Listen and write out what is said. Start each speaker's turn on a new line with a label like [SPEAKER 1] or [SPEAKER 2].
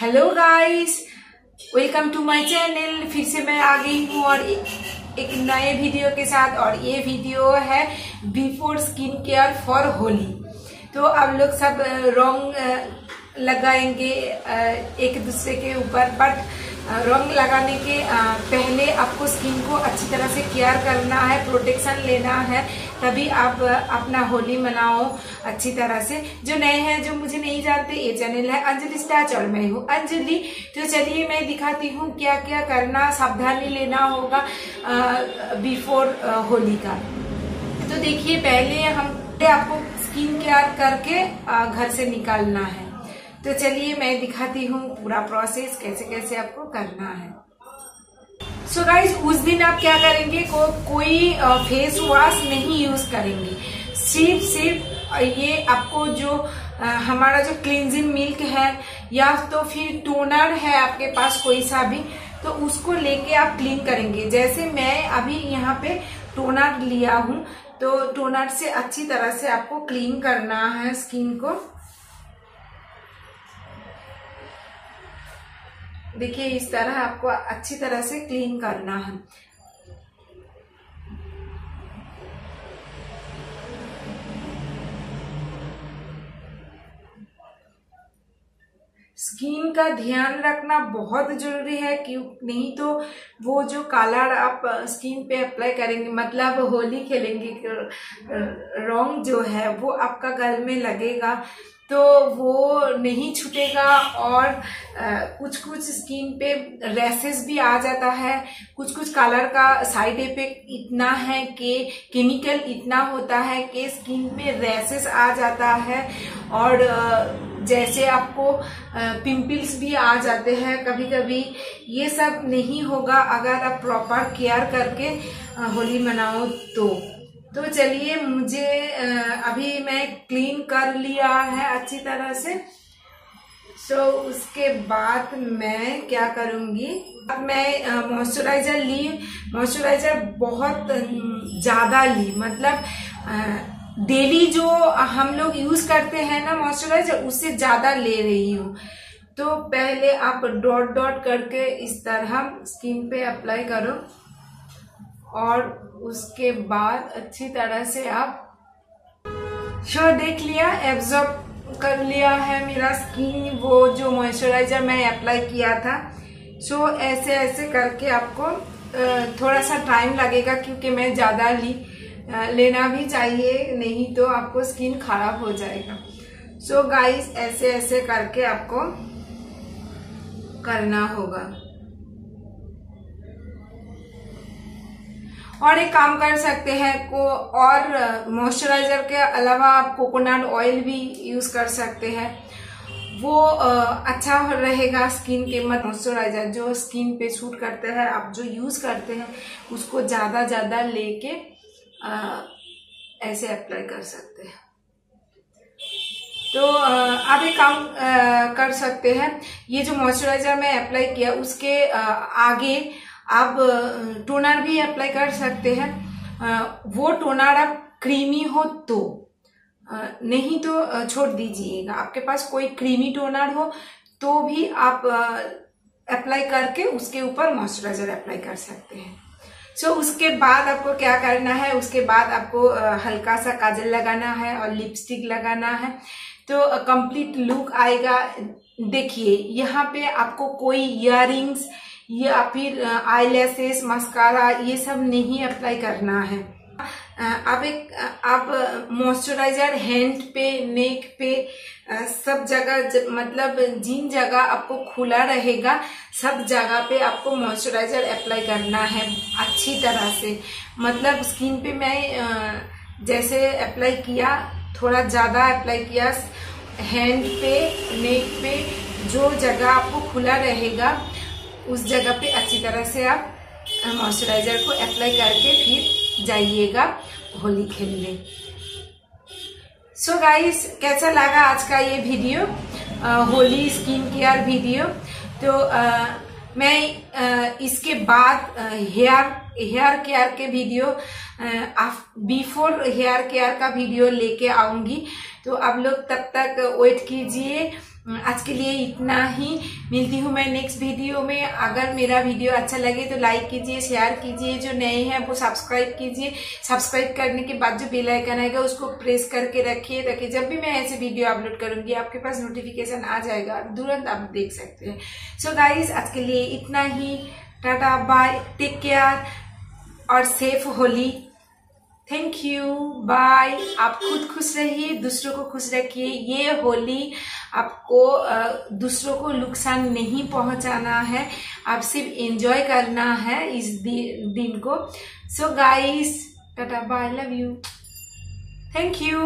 [SPEAKER 1] Hello guys welcome to my channel फिर से मैं आ गई हूँ और एक नए वीडियो के साथ और ये वीडियो है before skin care for Holi तो अब लोग सब रोंग लगाएँगे एक दूसरे के ऊपर बट रंग लगाने के पहले आपको स्किन को अच्छी तरह से केयर करना है प्रोटेक्शन लेना है, तभी आप अपना होली मनाओ अच्छी तरह से। जो नए हैं, जो मुझे नहीं जानते, ये चैनल है अंजलि स्टाच और मैं हूँ अंजलि। तो चलिए मैं दिखाती हूँ क्या क्या करना, सावधानी लेना होगा बिफोर होली का। तो देखिए, पहले हम आपको स्किन केयर करके घर से निकालना है। तो चलिए मैं दिखाती हूँ पूरा प्रोसेस कैसे कैसे आपको करना है। सो so गाइज़ उस दिन आप क्या करेंगे? को कोई फेस वॉश नहीं यूज़ करेंगे। सिर्फ़ सिर्फ़ ये आपको जो आ, हमारा जो क्लिनजिंग मिल्क है या तो फिर टोनर है आपके पास कोई सा भी तो उसको लेके आप क्लीन करेंगे। जैसे मैं अभी यहाँ पे टोनर लिया हूँ तो टोनर से अच्छी तरह से आपको क्लीन करना है स्किन को। देखिए, इस तरह आपको अच्छी तरह से क्लीन करना है। स्किन का ध्यान रखना बहुत ज़रूरी है क्यों नहीं तो वो जो कलर आप स्किन पे अप्लाई करेंगे मतलब होली खेलेंगे रंग जो है वो आपका गल में लगेगा। तो वो नहीं छूटेगा और आ, कुछ कुछ स्किन पे रैसेस भी आ जाता है। कुछ कुछ कलर का साइड इफ़ेक्ट इतना है कि केमिकल इतना होता है कि स्किन पे रैसेस आ जाता है और आ, जैसे आपको पिंपल्स भी आ जाते हैं कभी कभी ये सब नहीं होगा अगर आप प्रॉपर केयर करके होली मनाओ तो। तो चलिए मुझे अभी मैं क्लीन कर लिया है अच्छी तरह से। सो उसके बाद मैं क्या करूँगी? अब मैं मॉइस्चराइजर ली। मॉइस्चराइजर बहुत ज़्यादा ली। मतलब डेली जो हम लोग यूज़ करते हैं ना मॉइस्चराइजर उससे ज़्यादा ले रही हूँ। तो पहले आप डॉट डॉट करके इस तरह स्किन पे अप्लाई करो। और उसके बाद अच्छी तरह से आप शो देख लिया एब्जॉर्ब कर लिया है मेरा स्किन वो जो मॉइस्चराइजर मैं अप्लाई किया था। सो ऐसे ऐसे करके आपको थोड़ा सा टाइम लगेगा क्योंकि मैं ज़्यादा ली लेना भी चाहिए, नहीं तो आपको स्किन खराब हो जाएगा। सो so गाइस ऐसे ऐसे करके आपको करना होगा। और एक काम कर सकते हैं, को और मॉइस्चराइजर के अलावा आप कोकोनट ऑयल भी यूज़ कर सकते हैं। वो अच्छा रहेगा स्किन के मत मॉइस्चराइजर जो स्किन पे सूट करते हैं, आप जो यूज़ करते हैं, उसको ज़्यादा ज़्यादा लेके ऐसे अप्लाई कर सकते हैं। तो आप एक काम कर सकते हैं, ये जो मॉइस्चराइजर मैं अप्लाई किया, उसके आगे आप टोनर भी अप्लाई कर सकते हैं। वो टोनर आप क्रीमी हो तो नहीं तो छोड़ दीजिएगा। आपके पास कोई क्रीमी टोनर हो तो भी आप अप्लाई करके उसके ऊपर मॉइस्चराइजर अप्लाई कर सकते हैं। सो so, उसके बाद आपको क्या करना है? उसके बाद आपको हल्का सा काजल लगाना है और लिपस्टिक लगाना है। तो कंप्लीट लुक आएगा। देखिए यहाँ पे आपको कोई इयर या फिर आई लेसेस मस्कारा ये सब नहीं अप्लाई करना है। आप एक आप मॉइस्चराइजर हैंड पे नेक पे सब जगह मतलब जिन जगह आपको खुला रहेगा, सब जगह पे आपको मॉइस्चराइजर अप्लाई करना है अच्छी तरह से। मतलब स्किन पे मैं जैसे अप्लाई किया, थोड़ा ज़्यादा अप्लाई किया हैंड पे नेक पे, जो जगह आपको खुला रहेगा उस जगह पे अच्छी तरह से आप मॉइस्चराइजर को अप्लाई करके फिर जाइएगा होली खेलने। सो so गाइस कैसा लगा आज का ये video Holi skin care video तो आ, मैं इसके बाद हेयर हेयर केयर के वीडियो बिफोर हेयर केयर का वीडियो लेके आऊँगी। तो आप लोग तब तक वेट कीजिए। आज के लिए इतना ही। मिलती हूँ मैं नेक्स्ट वीडियो में। अगर मेरा वीडियो अच्छा लगे तो लाइक कीजिए शेयर कीजिए। जो नए हैं, वो सब्सक्राइब कीजिए। सब्सक्राइब करने के बाद जो बेल आइकन आएगा, उसको प्रेस करके रखिए, ताकि जब भी मैं ऐसे वीडियो अपलोड करूँगी, आपके पास नोटिफिकेशन आ जाएगा। तुरंत आप देख सकते हैं। सो गाइस आज के लिए इतना ही। टाटा बाय टेक केयर और safe Holi. Thank you bye आप खुद खुश रहिए, दूसरों को खुश रखिए। ये होली आपको दूसरों को नुकसान नहीं पहुंचाना है। आप सिर्फ़ एंजॉय करना है इस दिन को। So guys tata bye love you thank you